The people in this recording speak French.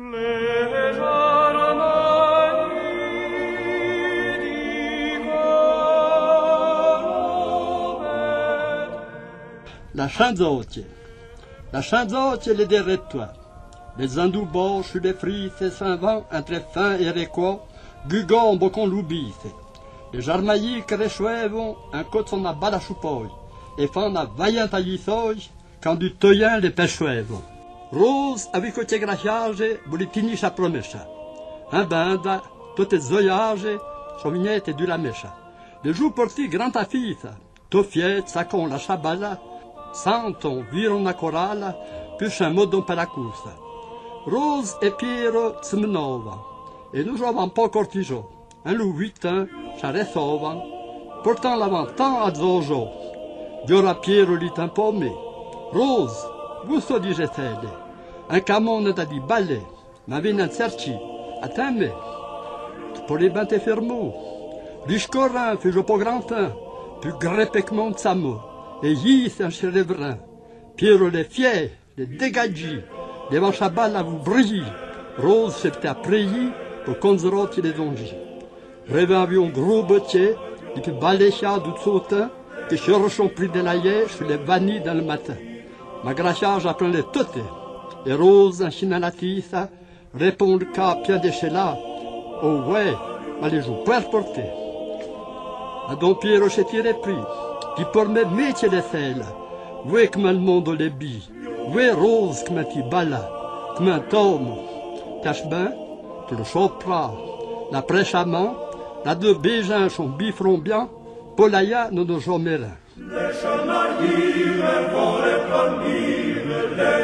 La chanzotie. La chanzotie le direttoire. Les hindous boches, les frites et saint-vent, entre fin et réquo, gugombo con l'ubise. Les jarmaïques rechuevon, un côte son abat la choupoi, et fan a vaillant à quand du toyen les pêchuevon. Rose, avec côté graciage, bolitini sa promessa. Un banda, toutes zoiage, sovignette du la mecha. Le jour porti grand affita, tofiet, sacon la chabala, santon, viron la coralla, plus un modon per la coursa. Rose et Piero Tsmenova, et nous jouons pas cortijo. Un loup huit ans, charesovan, portant l'avant-temps à zojo. Diora Piero lit un pomme. Rose, gusto di getelle. Un camon da di balle, ma un cerci, a temme. Pour les binte fermo. Riscorin, fais je pas grand temps, plus grépec mon samo. Et y un chérévrin. Piero les fiers, les dégagis, les manches à balle à vous briller. Rose s'était à pour conzerotti les ongi. Revavion gros bottier, et puis balécha du sautin, que cherchons pris de la sur les vanilles dans le matin. Ma graciage apprend les toutes, et Rose en chinanatisa, répondent qu'à pied de chez là, oh ouais, ma les joues pour porter. A Don Piero tiré pris, qui pour me métier de sel, ouais comme le monde les billes, ouais Rose comme un petit bala, comme un tome, cache ben, pour le chopra, la prêche à main, la deux bégins sont bifrons bien, Polaya non nos la mine